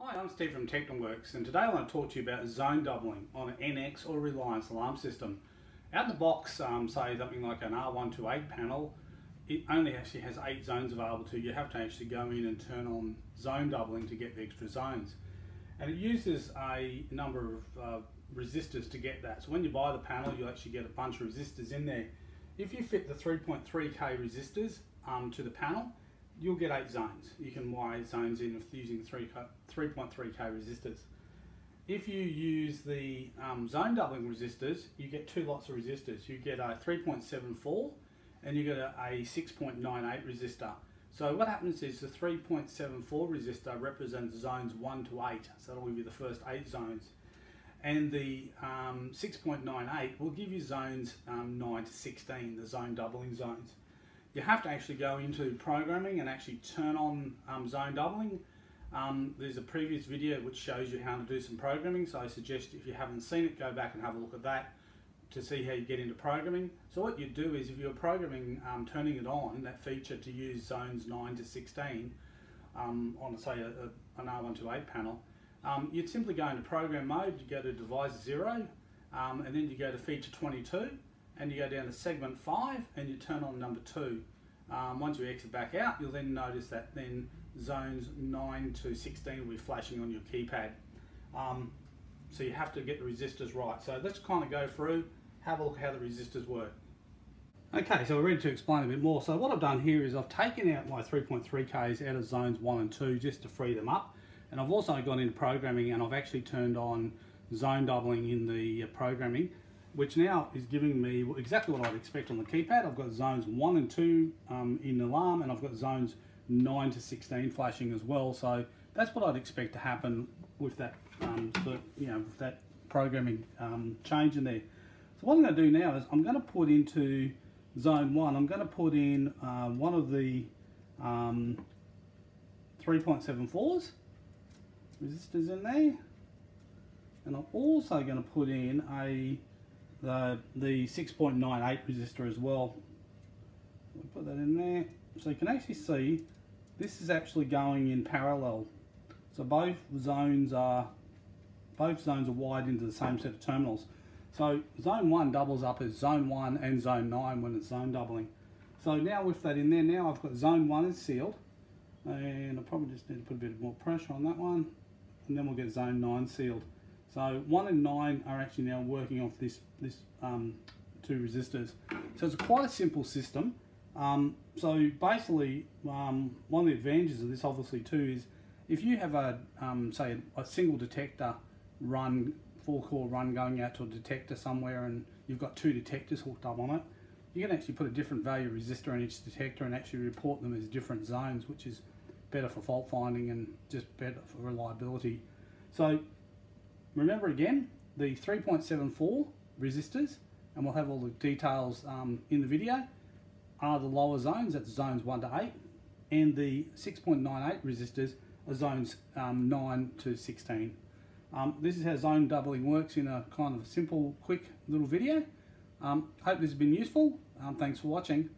Hi, I'm Steve from Technoworx and today I want to talk to you about zone doubling on an NX or Reliance alarm system. Out in the box, um, say something like an R128 panel, it only actually has eight zones available to you. You have to actually go in and turn on zone doubling to get the extra zones. And it uses a number of uh, resistors to get that. So when you buy the panel, you actually get a bunch of resistors in there. If you fit the 3.3k resistors um, to the panel, you'll get eight zones. You can wire zones in using 3.3k resistors. If you use the um, zone doubling resistors, you get two lots of resistors. You get a 3.74 and you get a, a 6.98 resistor. So what happens is the 3.74 resistor represents zones 1 to 8, so that'll give you the first 8 zones. And the um, 6.98 will give you zones um, 9 to 16, the zone doubling zones you have to actually go into programming and actually turn on um, zone doubling. Um, there's a previous video which shows you how to do some programming, so I suggest if you haven't seen it, go back and have a look at that to see how you get into programming. So what you do is if you're programming, um, turning it on, that feature to use zones 9 to 16 um, on say a, a, an R128 panel, um, you'd simply go into program mode, you go to device 0, um, and then you go to feature 22, and you go down to segment 5 and you turn on number 2. Um, once you exit back out, you'll then notice that then zones 9 to 16 will be flashing on your keypad. Um, so you have to get the resistors right. So let's kind of go through, have a look how the resistors work. Okay, so we're ready to explain a bit more. So what I've done here is I've taken out my 3.3Ks out of zones 1 and 2 just to free them up. And I've also gone into programming and I've actually turned on zone doubling in the uh, programming which now is giving me exactly what I'd expect on the keypad. I've got zones 1 and 2 um, in alarm and I've got zones 9 to 16 flashing as well. So that's what I'd expect to happen with that, um, so, you know, with that programming um, change in there. So what I'm going to do now is I'm going to put into zone 1, I'm going to put in uh, one of the um, 3.74s resistors in there and I'm also going to put in a the, the 6.98 resistor as well. Put that in there. So you can actually see this is actually going in parallel. So both zones are both zones are wired into the same set of terminals. So zone 1 doubles up as zone 1 and zone 9 when it's zone doubling. So now with that in there, now I've got zone 1 is sealed. And I probably just need to put a bit more pressure on that one. And then we'll get zone 9 sealed. So one and nine are actually now working off this, this um, two resistors. So it's quite a simple system. Um, so basically, um, one of the advantages of this obviously too is if you have a, um, say a, single detector run, four core run going out to a detector somewhere and you've got two detectors hooked up on it, you can actually put a different value resistor in each detector and actually report them as different zones, which is better for fault finding and just better for reliability. So Remember again, the 3.74 resistors, and we'll have all the details um, in the video, are the lower zones, that's zones 1 to 8, and the 6.98 resistors are zones um, 9 to 16. Um, this is how zone doubling works in a kind of simple, quick little video. Um, hope this has been useful. Um, thanks for watching.